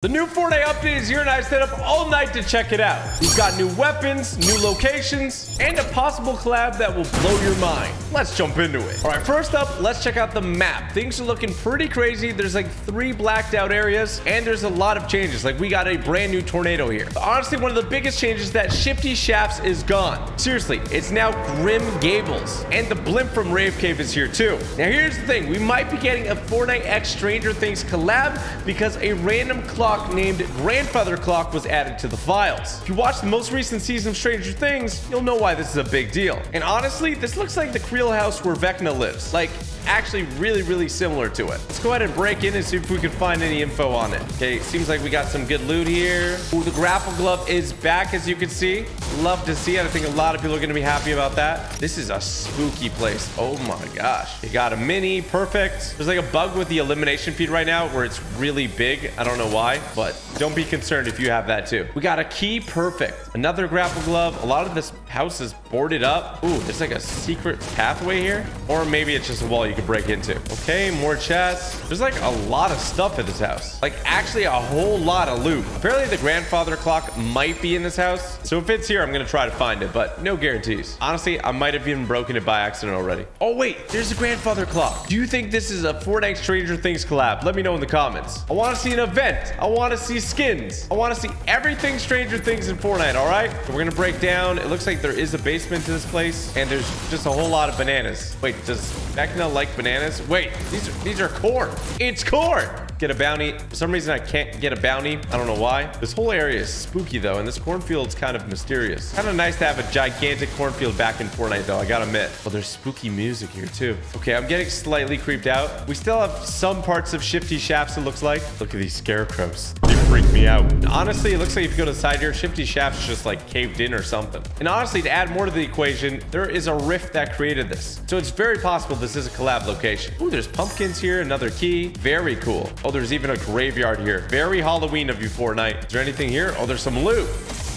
The new Fortnite update is here and I stayed up all night to check it out. We've got new weapons, new locations, and a possible collab that will blow your mind. Let's jump into it. All right, first up, let's check out the map. Things are looking pretty crazy. There's like three blacked out areas and there's a lot of changes. Like we got a brand new tornado here. Honestly, one of the biggest changes that Shifty Shafts is gone. Seriously, it's now Grim Gables. And the blimp from Rave Cave is here too. Now here's the thing. We might be getting a Fortnite X Stranger Things collab because a random clock named Grandfather Clock was added to the files. If you watch the most recent season of Stranger Things, you'll know why this is a big deal. And honestly, this looks like the Creel house where Vecna lives. Like, actually really, really similar to it. Let's go ahead and break in and see if we can find any info on it. Okay, seems like we got some good loot here. Ooh, the grapple glove is back, as you can see. Love to see it. I think a lot of people are going to be happy about that. This is a spooky place. Oh my gosh. You got a mini, perfect. There's like a bug with the elimination feed right now where it's really big. I don't know why, but don't be concerned if you have that too. We got a key, perfect. Another grapple glove. A lot of this house is boarded up. Ooh, there's like a secret pathway here. Or maybe it's just a wall you can break into. Okay, more chests. There's like a lot of stuff at this house. Like actually a whole lot of loot. Apparently the grandfather clock might be in this house. So if it's here, I'm going to try to find it, but no guarantees. Honestly, I might have even broken it by accident already. Oh, wait, there's a grandfather clock. Do you think this is a Fortnite Stranger Things collab? Let me know in the comments. I want to see an event. I want to see skins. I want to see everything Stranger Things in Fortnite, all right? We're going to break down. It looks like there is a basement to this place, and there's just a whole lot of bananas. Wait, does Vecna like bananas? Wait, these are, these are corn. It's corn get a bounty. For some reason, I can't get a bounty. I don't know why. This whole area is spooky, though, and this cornfield's kind of mysterious. Kind of nice to have a gigantic cornfield back in Fortnite, though, I gotta admit. Well, there's spooky music here, too. Okay, I'm getting slightly creeped out. We still have some parts of Shifty Shafts, it looks like. Look at these scarecrows. Freak me out. Honestly, it looks like if you go to the side here, Shifty Shafts just, like, caved in or something. And honestly, to add more to the equation, there is a rift that created this. So it's very possible this is a collab location. Ooh, there's pumpkins here, another key. Very cool. Oh, there's even a graveyard here. Very Halloween of you, Fortnite. Is there anything here? Oh, there's some loot.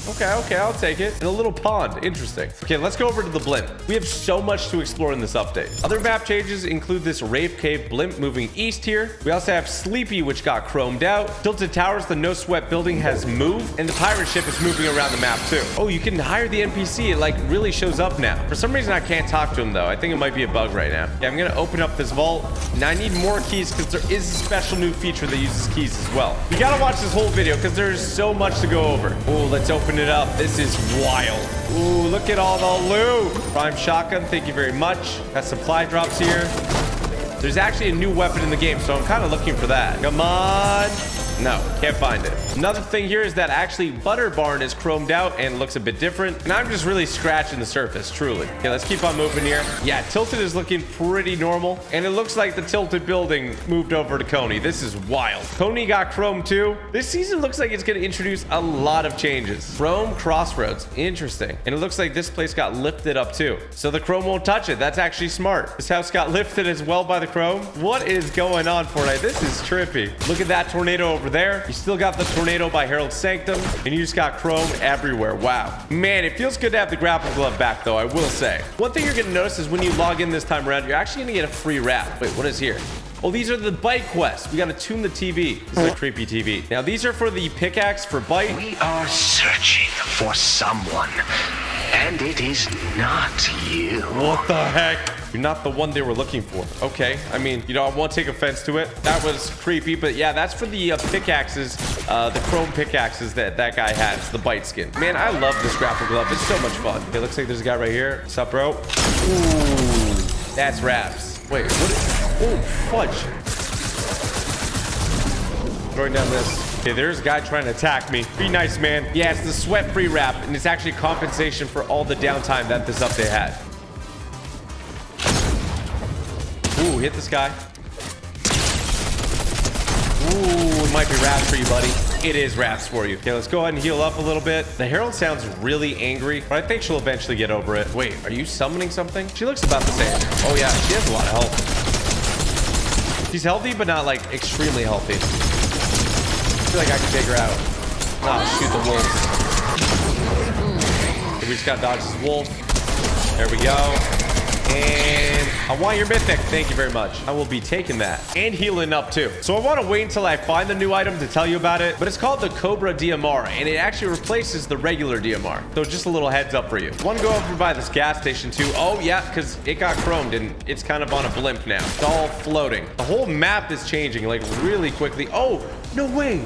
Okay, okay, I'll take it. And a little pond. Interesting. Okay, let's go over to the blimp. We have so much to explore in this update. Other map changes include this Rave Cave blimp moving east here. We also have Sleepy, which got chromed out. Tilted Towers, the No Sweat building has moved. And the pirate ship is moving around the map too. Oh, you can hire the NPC. It like really shows up now. For some reason, I can't talk to him though. I think it might be a bug right now. Yeah, I'm going to open up this vault. Now I need more keys because there is a special new feature that uses keys as well. You got to watch this whole video because there's so much to go over. Oh, let's open open it up. This is wild. Ooh, look at all the loot. Prime shotgun, thank you very much. Got supply drops here. There's actually a new weapon in the game, so I'm kind of looking for that. Come on. No, can't find it. Another thing here is that actually Butter Barn is chromed out and looks a bit different. And I'm just really scratching the surface, truly. Okay, let's keep on moving here. Yeah, Tilted is looking pretty normal. And it looks like the Tilted building moved over to Coney. This is wild. Coney got Chrome too. This season looks like it's going to introduce a lot of changes. Chrome Crossroads. Interesting. And it looks like this place got lifted up too. So the Chrome won't touch it. That's actually smart. This house got lifted as well by the Chrome. What is going on, Fortnite? This is trippy. Look at that tornado over there. You still got the tornado by Herald Sanctum, and you just got chrome everywhere. Wow. Man, it feels good to have the grapple glove back, though, I will say. One thing you're going to notice is when you log in this time around, you're actually going to get a free wrap. Wait, what is here? Oh, these are the bite quests. We got to tune the TV. This is a creepy TV. Now, these are for the pickaxe for bite. We are searching for someone, and it is not you. What the heck? You're not the one they were looking for. Okay. I mean, you know, I won't take offense to it. That was creepy, but yeah, that's for the uh, pickaxes, uh, the chrome pickaxes that that guy has, the bite skin. Man, I love this grapple glove. It's so much fun. It looks like there's a guy right here. What's up, bro? Ooh, that's wraps. Wait, what? Oh, fudge. Throwing down this. Okay, there's a guy trying to attack me. Be nice, man. Yeah, it's the sweat-free wrap, and it's actually compensation for all the downtime that this update had. Ooh, hit this guy. Ooh, it might be wraps for you, buddy. It is wraps for you. Okay, let's go ahead and heal up a little bit. The Herald sounds really angry, but I think she'll eventually get over it. Wait, are you summoning something? She looks about the same. Oh, yeah, she has a lot of health. She's healthy, but not, like, extremely healthy. I feel like I can take her out. Nah, shoot the wolves. We just got dodge this wolf. There we go. And I want your mythic. Thank you very much. I will be taking that. And healing up too. So I want to wait until I find the new item to tell you about it. But it's called the Cobra DMR. And it actually replaces the regular DMR. So just a little heads up for you. To go over by this gas station too. Oh yeah, because it got chromed and it's kind of on a blimp now. It's all floating. The whole map is changing like really quickly. Oh, no way.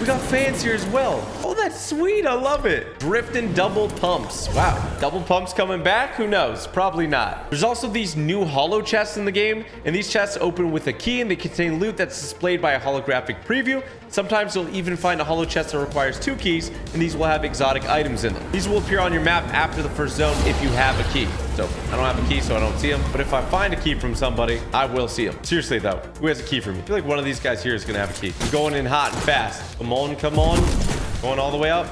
We got fans here as well. Oh, that's sweet. I love it. Drifting double pumps. Wow. Double pumps coming back? Who knows? Probably not. There's also these new holo chests in the game, and these chests open with a key, and they contain loot that's displayed by a holographic preview. Sometimes you'll even find a holo chest that requires two keys, and these will have exotic items in them. These will appear on your map after the first zone if you have a key. So I don't have a key, so I don't see him. But if I find a key from somebody, I will see him. Seriously, though, who has a key for me? I feel like one of these guys here is going to have a key. I'm going in hot and fast. Come on, come on. Going all the way up.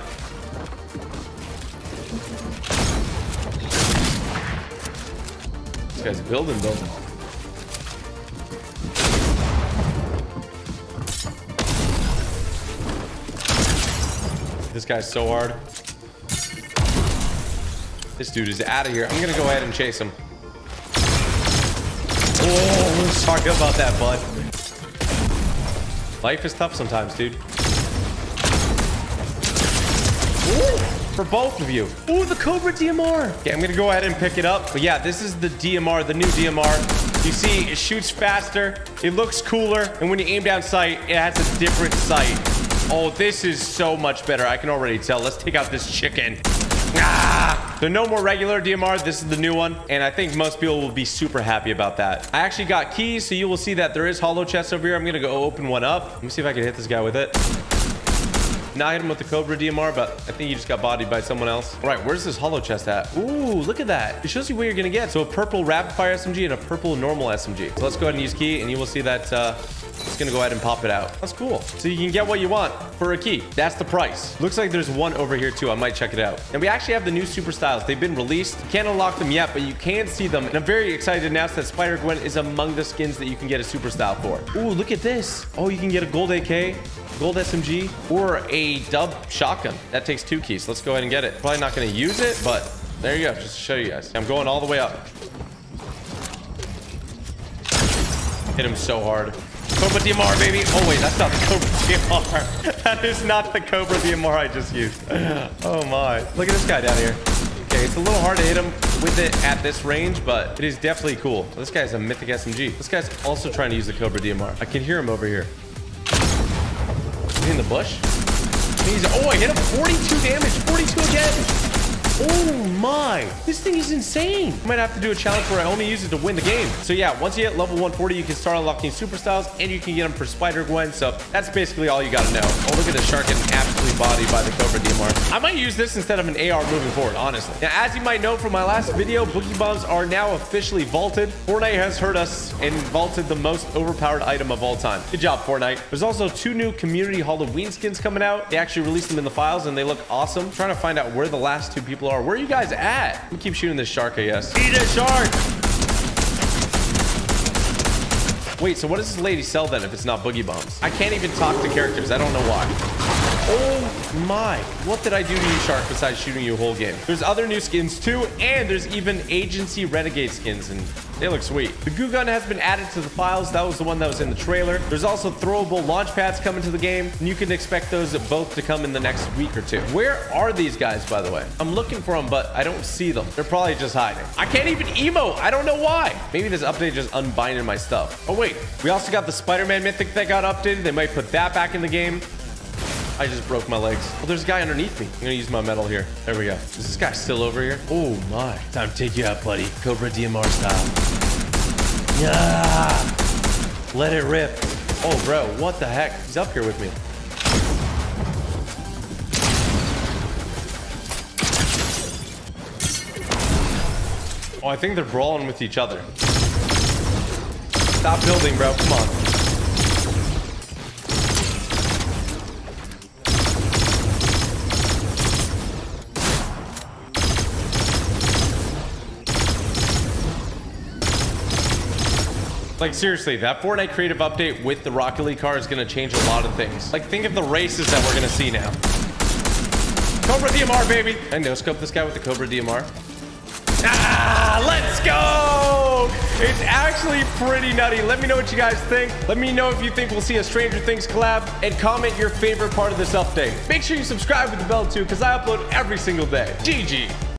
This guy's building, building. This guy's so hard. This dude is out of here. I'm gonna go ahead and chase him. Oh, let's talk about that, bud. Life is tough sometimes, dude. Ooh, for both of you. Ooh, the Cobra DMR. Okay, I'm gonna go ahead and pick it up. But yeah, this is the DMR, the new DMR. You see, it shoots faster, it looks cooler, and when you aim down sight, it has a different sight. Oh, this is so much better. I can already tell. Let's take out this chicken. Ah! There no more regular DMR. This is the new one. And I think most people will be super happy about that. I actually got keys, so you will see that there is holo chests over here. I'm going to go open one up. Let me see if I can hit this guy with it. Not hit him with the Cobra DMR, but I think he just got bodied by someone else. All right, where's this holo chest at? Ooh, look at that. It shows you what you're to get. So a purple rapid fire SMG and a purple normal SMG. So let's go ahead and use key, and you will see that uh, it's gonna go ahead and pop it out. That's cool. So you can get what you want for a key. That's the price. Looks like there's one over here too. I might check it out. And we actually have the new super styles. They've been released. You can't unlock them yet, but you can see them. And I'm very excited to announce that Spider-Gwen is among the skins that you can get a super style for. Ooh, look at this. Oh, you can get a gold AK, gold SMG, or a dub shotgun. That takes two keys. Let's go ahead and get it. Probably not gonna use it, but there you go. Just to show you guys. I'm going all the way up. Hit him so hard. Cobra DMR, baby. Oh, wait, that's not the Cobra DMR. that is not the Cobra DMR I just used. Oh, my. Look at this guy down here. Okay, it's a little hard to hit him with it at this range, but it is definitely cool. This guy's a mythic SMG. This guy's also trying to use the Cobra DMR. I can hear him over here. Is he in the bush? He's, oh, I hit him 42 damage. 42 again. Oh my, this thing is insane. I might have to do a challenge where I only use it to win the game. So yeah, once you hit level 140, you can start unlocking super styles and you can get them for Spider-Gwen. So that's basically all you got to know. Oh, look at the shark getting absolutely bodied by the Cobra DMR. I might use this instead of an AR moving forward, honestly. Now, as you might know from my last video, Boogie Bombs are now officially vaulted. Fortnite has heard us and vaulted the most overpowered item of all time. Good job, Fortnite. There's also two new community Halloween skins coming out. They actually released them in the files and they look awesome. I'm trying to find out where the last two people are. Where are you guys at? Let me keep shooting this shark, I guess. Eat a shark! Wait, so what does this lady sell then if it's not boogie bombs? I can't even talk to characters. I don't know why. Oh my. What did I do to you, Shark, besides shooting you a whole game? There's other new skins too, and there's even Agency Renegade skins, and they look sweet. The goo gun has been added to the files. That was the one that was in the trailer. There's also throwable launch pads coming to the game, and you can expect those both to come in the next week or two. Where are these guys, by the way? I'm looking for them, but I don't see them. They're probably just hiding. I can't even emote. I don't know why. Maybe this update just unbinded my stuff. Oh, wait. We also got the Spider-Man mythic that got updated. They might put that back in the game. I just broke my legs. Oh, there's a guy underneath me. I'm gonna use my metal here. There we go. Is this guy still over here? Oh my. Time to take you out, buddy. Cobra DMR style. Yeah. Let it rip. Oh, bro. What the heck? He's up here with me. Oh, I think they're brawling with each other. Stop building, bro. Come on. Like, seriously, that Fortnite creative update with the Rocket League car is going to change a lot of things. Like, think of the races that we're going to see now. Cobra DMR, baby. I no-scope this guy with the Cobra DMR. Ah, let's go! It's actually pretty nutty. Let me know what you guys think. Let me know if you think we'll see a Stranger Things collab and comment your favorite part of this update. Make sure you subscribe with the bell too because I upload every single day. GG.